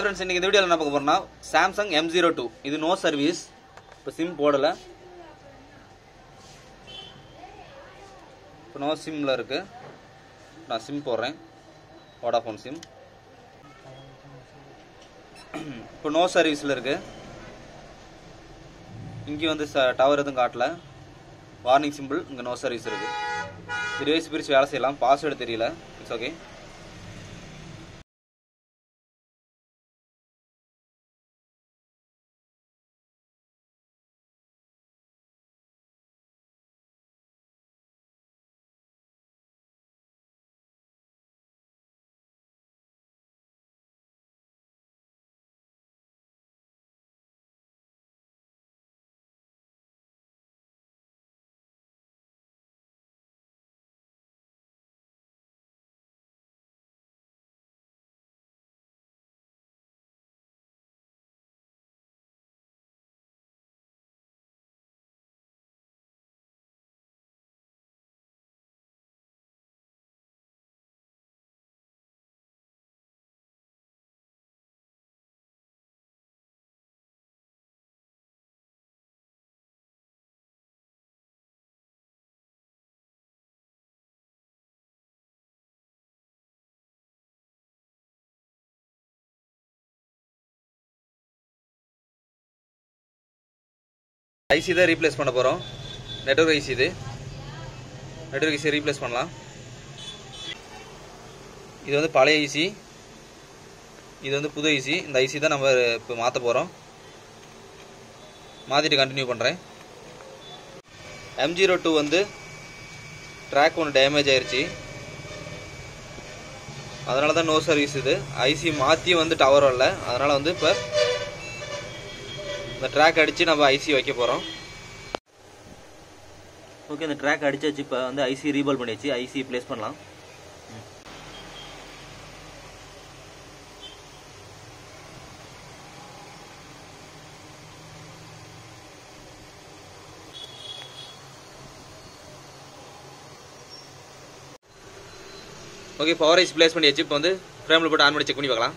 Friends இன்னைக்கு இந்த வீடியோவில் என்ன பார்க்க போறோம்னா சாம்சங் எம் ஜீரோ டூ இது நோ சர்வீஸ் இப்போ சிம் போடலை. இப்போ நோ சிம்மில் இருக்கு. நான் சிம் போடுறேன். வோடாஃபோன் சிம் இப்போ நோ சர்வீஸில் இருக்கு. இங்கே வந்து டவர் எதுவும் காட்டல. வார்னிங் சிம்பிள் இங்கே நோ சர்வீஸ் இருக்கு. டிவைஸ் பிரித்து வேலை செய்யலாம். பாஸ்வேர்டு தெரியல. இட்ஸ் ஓகே ஐசி தான் ரீப்ளேஸ் பண்ண போகிறோம் நெட்ஒர்க் ஐசி இது. நெட்ஒர்க் ஐசி ரீப்ளேஸ் பண்ணலாம். இது வந்து பழைய ஐசி இது வந்து புது ஐசி இந்த ஐசி தான் நம்ம இப்போ மாற்ற போகிறோம் மாற்றிட்டு கண்டினியூ பண்ணுறேன் எம் ஜீரோ டூ வந்து ட்ராக் ஒன்று டேமேஜ் ஆயிடுச்சு அதனால தான் நோ சர்வீஸ் இது ஐசி மாற்றி வந்து டவர் வரல. அதனால் வந்து இப்போ இந்த ட்ராக் அடித்து நம்ம ஐசி வைக்க போகிறோம் ஓகே இந்த ட்ராக் அடிச்சாச்சு இப்போ வந்து ஐசி ரீபால் பண்ணியாச்சு ஐசி ப்ளேஸ் பண்ணலாம். ஓகே பவர் ஐசி ப்ளேஸ் பண்ணியாச்சு இப்போ வந்து ஃப்ரேமில் போட்டு ஆன் பண்ணி செக் பண்ணி பார்க்கலாம்.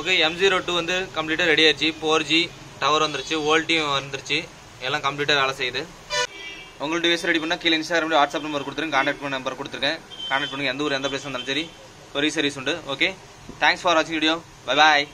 ஓகே எம் ஜீரோ டூ வந்து கம்ப்ளீட்டாக ரெடி ஆயிடுச்சு. ஃபோர் ஜி டவர் வந்துருச்சு வோல்ட்டியும் வந்துருச்சு. எல்லாம் கம்ப்ளீட்டாக வேலை செய்யுது. உங்களோட டிவைஸ் ரெடி பண்ணால் கீழே இன்ஸ்டாகிராம் வாட்ஸ்அப் நம்பர் கொடுத்துருங்க. கான்டாக்ட் பண்ண நம்பர் கொடுத்துருக்கேன். கான்டாக்ட் பண்ணுங்கள் எந்த ஊர் எந்த பிளேஸ் வந்தாலும் சரி. கொரியர் சர்வீஸ் உண்டு. ஓகே தேங்க்ஸ் ஃபார் வாட்சிங் வீடியோ பை பாய்